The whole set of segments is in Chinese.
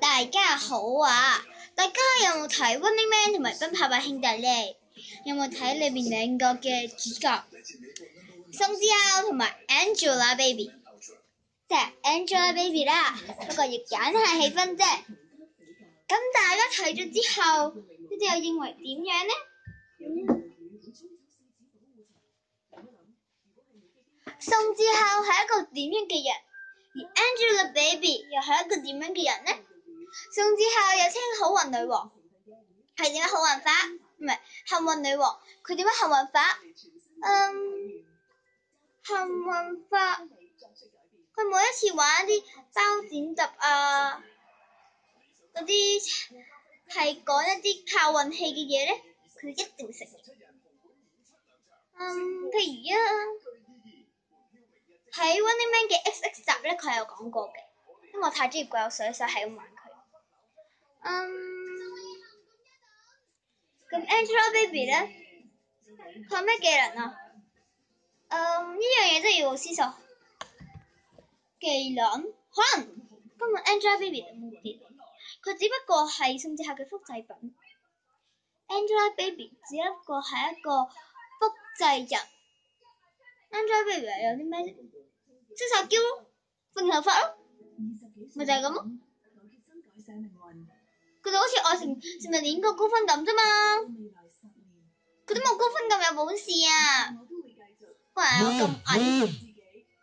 大家好啊！大家有冇睇《Running Man》同埋《奔跑吧兄弟》呢？有冇睇裏邊兩個嘅主角宋智孝同埋 Angelababy？即係 Angelababy 啦，不過亦簡係氣氛啫。咁大家睇咗之後，你哋又認為點樣呢？宋智孝係一個點樣嘅人？而 Angelababy 又係一個點樣嘅人呢？宋智孝又稱好運女王，係點樣好運法？唔係幸運女王，佢點樣幸運法？嗯，幸運法，佢每一次玩一啲包剪揼啊，嗰啲係講一啲靠運氣嘅嘢咧，佢一定會食。嗯，譬如啊。喺 Running Man 嘅 X X 集咧，佢有講過嘅，因為我太中意鬼有水，所以係咁玩。咁 Angelababy 咧，佢有咩技能啊？嗯，呢樣嘢真係要我思索。技能可能根本 Angelababy 都冇技能，佢只不過係宋智孝嘅複製品。Angelababy 只不過係一個複製人。Angelababy 有啲咩？識撒嬌咯，揈頭髮咯，咪就係咁咯。佢就好似愛情食物鏈個高分咁啫嘛，佢都冇高分咁有本事啊。喂，我咁矮，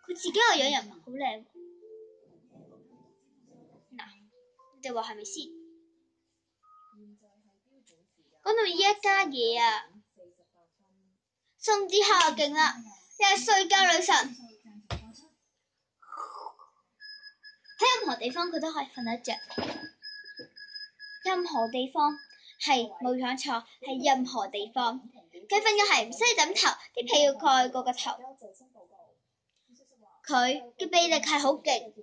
佢自己個樣又好靚。嗱，你哋話係咪先？講到呢一家嘢啊，宋智孝勁啦，又係睡覺女神。喺任何地方佢都可以瞓得着，任何地方係冇講錯，係任何地方。佢瞓嘅係唔需枕頭，啲被要蓋過個頭。佢嘅臂力係好勁，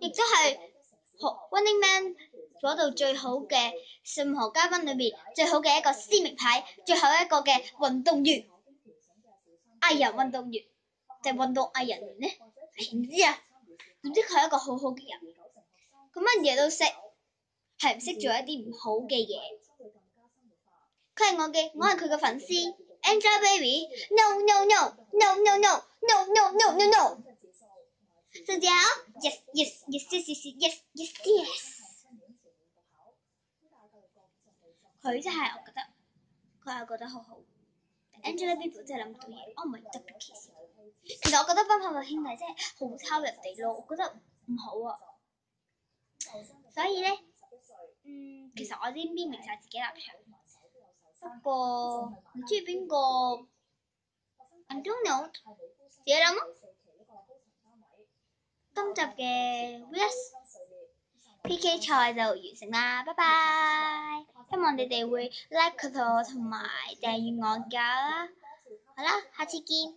亦都係 Running Man 嗰度最好嘅任何嘉賓裏面最好嘅一個撕名牌，最后一個嘅運動員，藝人運動員就係運動藝人員呢？唔知啊。总之佢係一個好好嘅人，佢乜嘢都識，係唔識做一啲唔好嘅嘢。佢係我嘅，我係佢嘅粉絲，Angelababy。No no no no no no no no no no no。宋智孝，yes yes yes yes yes yes yes。佢真係，我覺得佢係覺得好好。Angelababy 真係諗唔到嘢，我唔係特別歧視。其實我覺得奔跑吧兄弟真係好抄人哋咯，我覺得唔好啊。所以咧，嗯，其實我已經標明晒自己立場。不過唔中意邊個，I don't know，自己諗咯。今集嘅 VS PK 賽就完成啦，拜拜！希望你哋會 like 佢同埋訂閱我㗎啦。好啦，下次見。